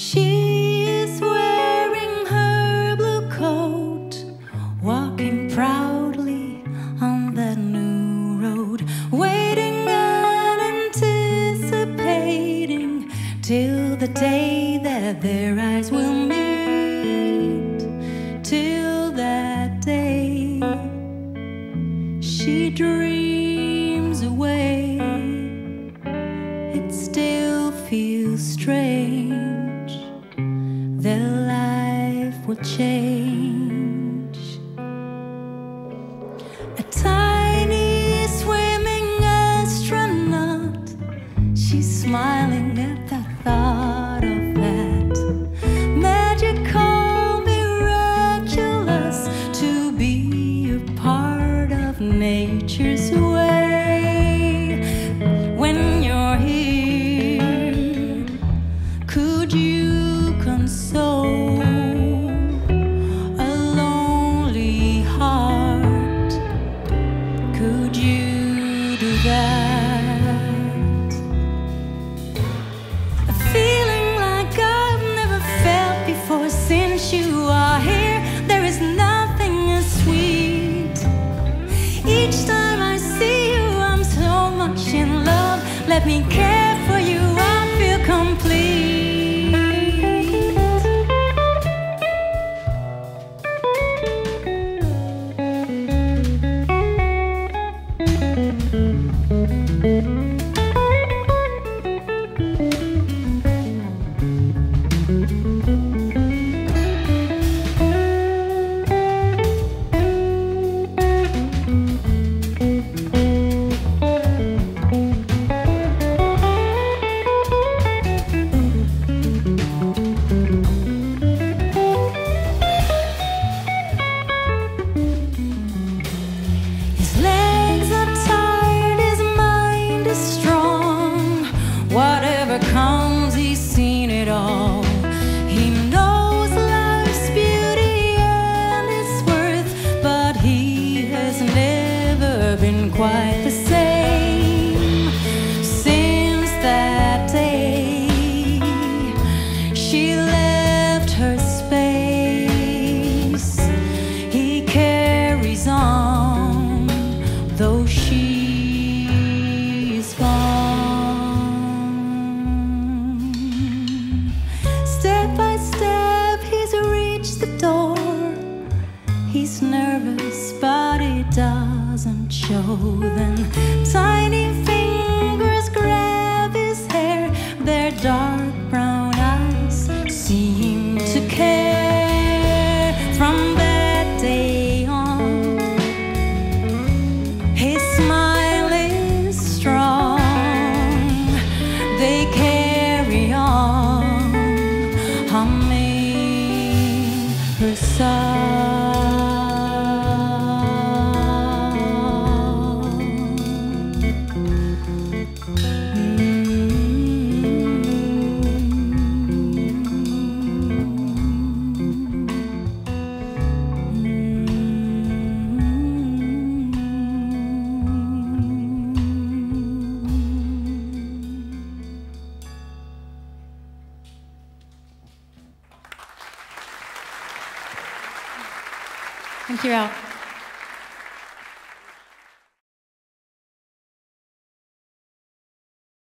She is wearing her blue coat, walking proudly on the new road, waiting and anticipating till the day that their eyes will meet. Till that day, she dreams away. It still feels strange. Their life will change. A tiny swimming astronaut. She's smiling at the thought of that. Magical, miraculous to be a part of nature's way. You do that? A feeling like I've never felt before since you are here. There is nothing as sweet. Each time I see you, I'm so much in love. Let me care Life's He's nervous, but it doesn't show. Then tiny fingers grab his hair, their dark brown eyes seem to care. From that day on, his smile is strong. They carry on, humming her song. Thank you, Al.